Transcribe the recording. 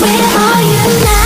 Where are you now?